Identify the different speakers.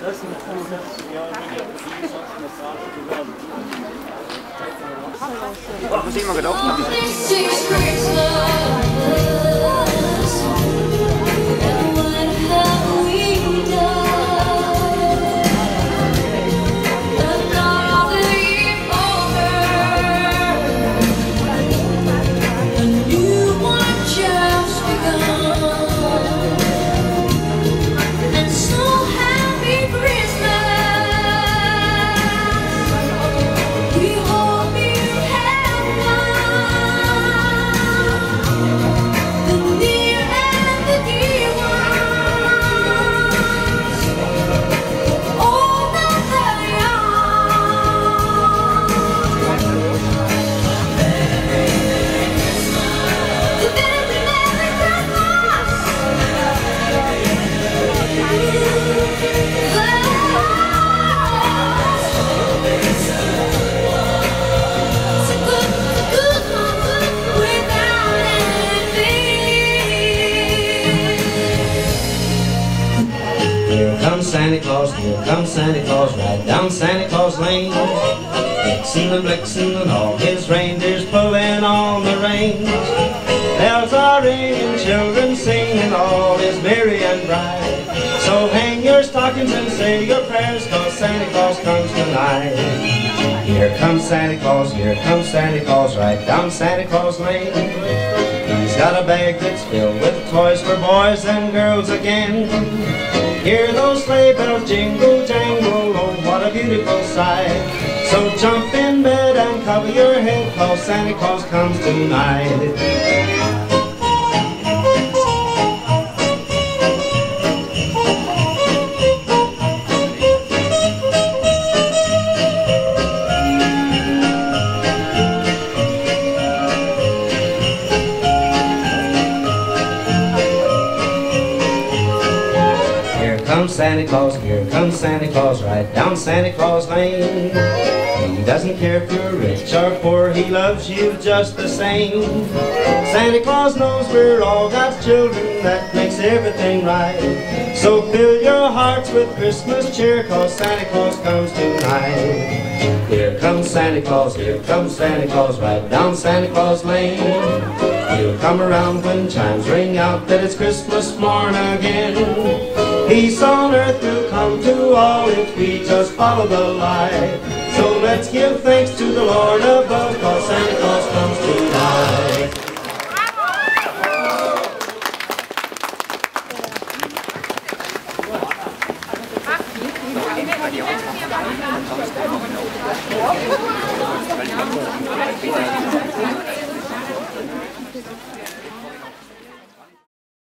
Speaker 1: Das ist ein Massage geworden. Was ich immer
Speaker 2: gedacht habe. Santa Claus, here comes Santa Claus, right down Santa Claus Lane. Vixen and Blitzen and all his reindeers pulling on the reins. Bells are ringing, children singing, all is merry and bright. So hang your stockings and say your prayers, cause Santa Claus comes tonight. Here comes Santa Claus, here comes Santa Claus, right down Santa Claus Lane. He's got a bag that's filled toys for boys and girls again. Hear those sleigh bells jingle jangle, oh what a beautiful sight. So jump in bed and cover your head, cause Santa Claus comes tonight. Santa Claus, here comes Santa Claus, right down Santa Claus Lane. He doesn't care if you're rich or poor, he loves you just the same. Santa Claus knows we're all God's children, that makes everything right. So fill your hearts with Christmas cheer, cause Santa Claus comes tonight. Here comes Santa Claus, here comes Santa Claus, right down Santa Claus Lane. He'll come around when chimes ring out that it's Christmas morn again. Peace on earth will come to all if we just follow the light. So let's give thanks to the Lord above, cause Santa Claus comes tonight.